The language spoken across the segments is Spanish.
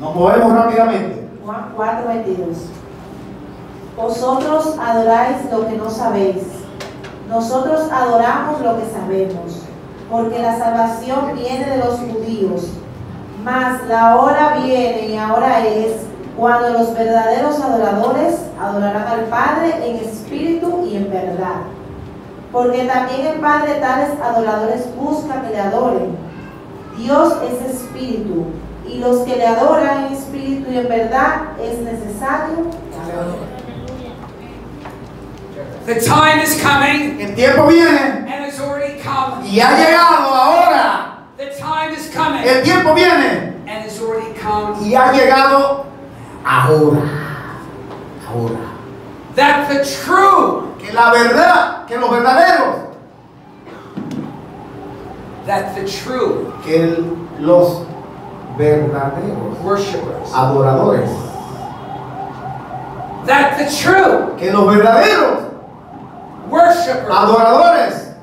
Nos movemos rápidamente. Juan 4:22. Vosotros adoráis lo que no sabéis. Nosotros adoramos lo que sabemos, porque la salvación viene de los judíos. Mas la hora viene y ahora es cuando los verdaderos adoradores adorarán al Padre en espíritu y en verdad. Porque también el Padre tales adoradores busca que le adoren. Dios es espíritu, y los que le adoran en espíritu y en verdad es necesario. The time is coming El tiempo viene and it's already come. y ha llegado ahora. The time is coming El tiempo viene and it's already come. y ha llegado ahora. Ahora. That the true, Que la verdad, que los verdaderos, that the true que el- los verdaderos worshipers, adoradores, that the true que los verdaderos worshipers adoradores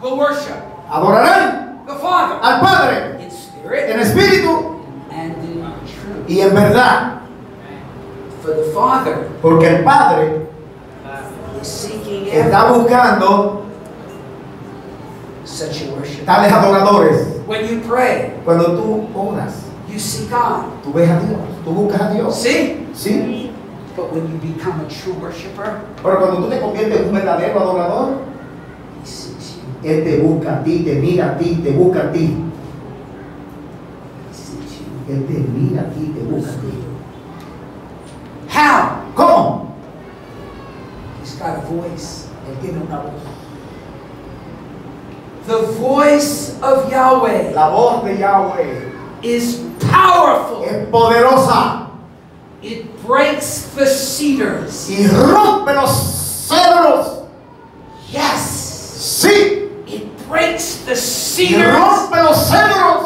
will worship adorarán the Father al Padre in spirit en espíritu and in truth. y en verdad, For the Father porque el Padre seeking está buscando such tales adoradores. When you pray, Cuando tú oras, you see God. tú ves a Dios, tú buscas a Dios. See? ¿Sí? But when you become a true worshiper, Pero cuando tú te conviertes en un verdadero adorador, He sees you. Él te busca a ti, te mira a ti, te busca a ti. He sees you. Él te mira a ti, te busca a ti. How? ¿Cómo? He's got a voice. Él tiene una voz. The voice of Yahweh La voz de Yahweh is powerful. es poderosa It breaks the cedars. y rompe los cedros. Yes. Sí, It breaks the cedars. y rompe los cedros